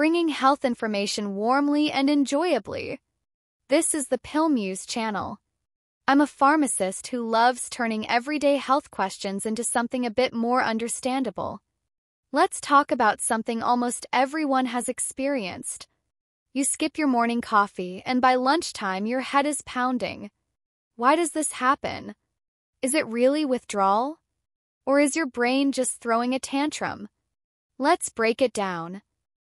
bringing health information warmly and enjoyably. This is the PillMuse channel. I'm a pharmacist who loves turning everyday health questions into something a bit more understandable. Let's talk about something almost everyone has experienced. You skip your morning coffee, and by lunchtime, your head is pounding. Why does this happen? Is it really withdrawal? Or is your brain just throwing a tantrum? Let's break it down.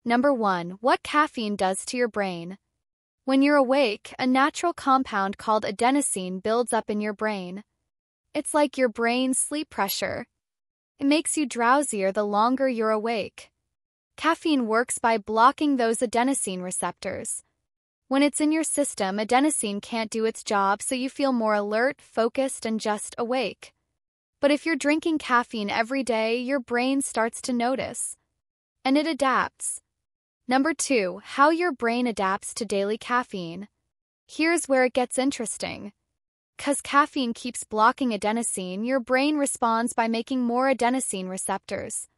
Number 1. What caffeine does to your brain. When you're awake, a natural compound called adenosine builds up in your brain. It's like your brain's sleep pressure. It makes you drowsier the longer you're awake. Caffeine works by blocking those adenosine receptors. When it's in your system, adenosine can't do its job, so you feel more alert, focused, and just awake. But if you're drinking caffeine every day, your brain starts to notice. And it adapts. Number two, how your brain adapts to daily caffeine. Here's where it gets interesting. Because caffeine keeps blocking adenosine, your brain responds by making more adenosine receptors.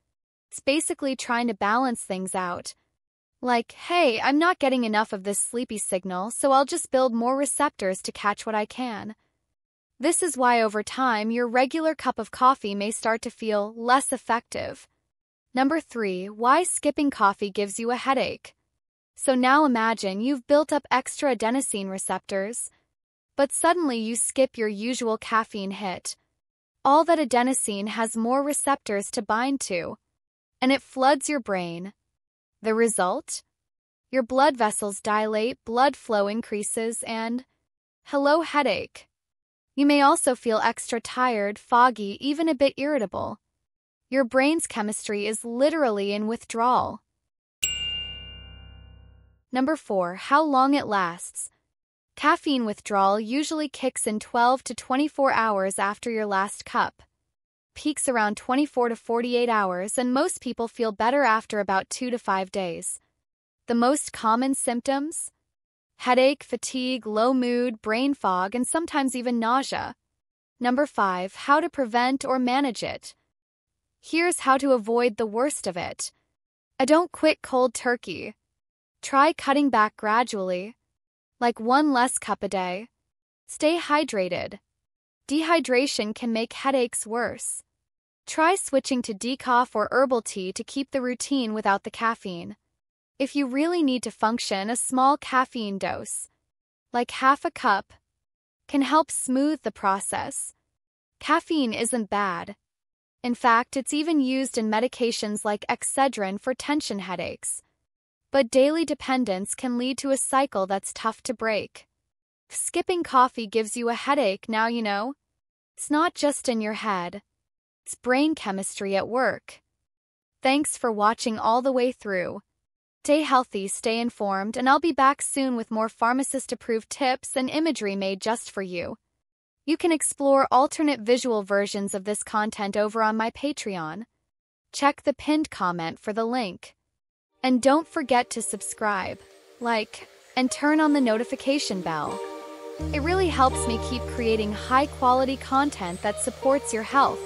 It's basically trying to balance things out. Like, hey, I'm not getting enough of this sleepy signal, so I'll just build more receptors to catch what I can. This is why over time your regular cup of coffee may start to feel less effective. Number 3. Why skipping coffee gives you a headache. So now imagine you've built up extra adenosine receptors, but suddenly you skip your usual caffeine hit. All that adenosine has more receptors to bind to, and it floods your brain. The result? Your blood vessels dilate, blood flow increases, and hello headache. You may also feel extra tired, foggy, even a bit irritable. Your brain's chemistry is literally in withdrawal. Number 4. How long it lasts. Caffeine withdrawal usually kicks in 12 to 24 hours after your last cup. Peaks around 24 to 48 hours, and most people feel better after about 2 to 5 days. The most common symptoms? Headache, fatigue, low mood, brain fog, and sometimes even nausea. Number 5. How to prevent or manage it. Here's how to avoid the worst of it. I don't quit cold turkey. Try cutting back gradually, like one less cup a day. Stay hydrated. Dehydration can make headaches worse. Try switching to decaf or herbal tea to keep the routine without the caffeine. If you really need to function, a small caffeine dose, like half a cup, can help smooth the process. Caffeine isn't bad, in fact, it's even used in medications like Excedrin for tension headaches. But daily dependence can lead to a cycle that's tough to break. Skipping coffee gives you a headache, now you know. It's not just in your head. It's brain chemistry at work. Thanks for watching all the way through. Stay healthy, stay informed, and I'll be back soon with more pharmacist-approved tips and imagery made just for you. You can explore alternate visual versions of this content over on my Patreon. Check the pinned comment for the link. And don't forget to subscribe, like, and turn on the notification bell. It really helps me keep creating high quality content that supports your health.